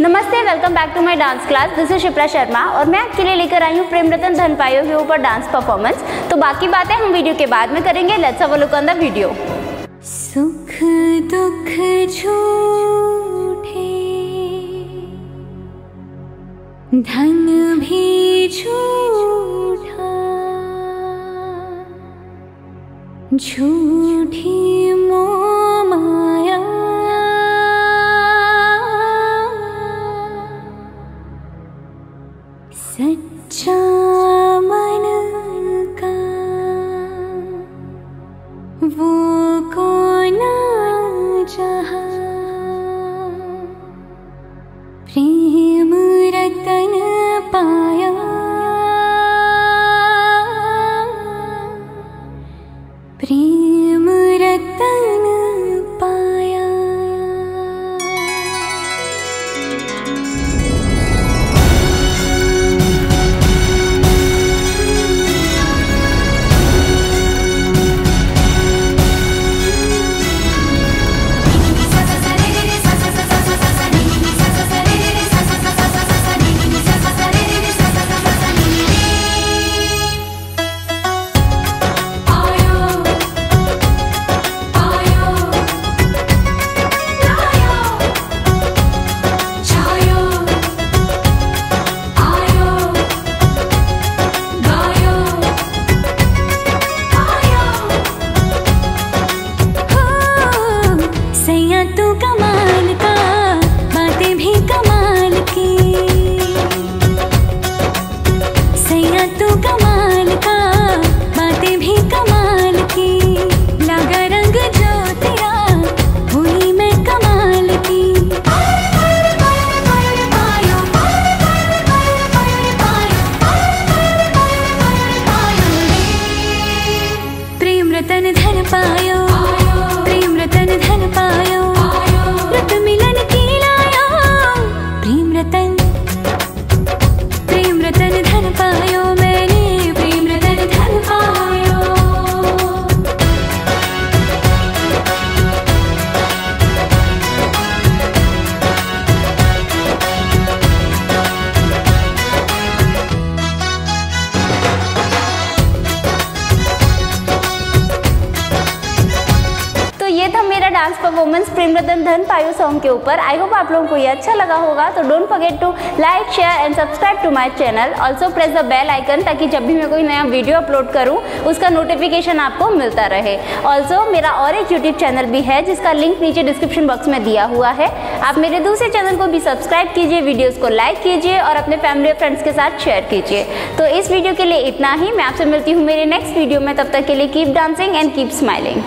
नमस्ते welcome back to my dance class this is Shipra Sharma और मैं आपके लिए लेकर आई हूँ प्रेम रतन धन पायो के ऊपर डांस परफॉर्मेंस तो बाकी बातें हम वीडियो के बाद में करेंगे. Let's have a look on the video सुख दुख झूठे, धन भी झूठा, झूठी मोह सच्चा मन का वो कौन जहाँ? प्रेम रतन पाया प्रेम रतन tu मेरा dance performance Prem Ratan Dhan Payo song के ऊपर. आई होप आप लोगों को ये अच्छा लगा होगा. तो don't forget to like share and subscribe to my channel also press the bell icon ताकि जब भी मैं कोई नया वीडियो अपलोड करूँ, उसका नोटिफिकेशन आपको मिलता रहे. ऑल्सो मेरा और एक यूट्यूब चैनल भी है, जिसका लिंक नीचे डिस्क्रिप्शन बॉक्स में दिया हुआ है. आप मेरे दूसरे चैनल को भी सब्सक्राइब कीजिए वीडियोज़ को लाइक कीजिए और अपने फैमिली और फ्रेंड्स के साथ शेयर कीजिए. तो इस वीडियो के लिए इतना ही. मैं आपसे मिलती हूँ मेरे नेक्स्ट वीडियो में. तब तक के लिए keep dancing and keep smiling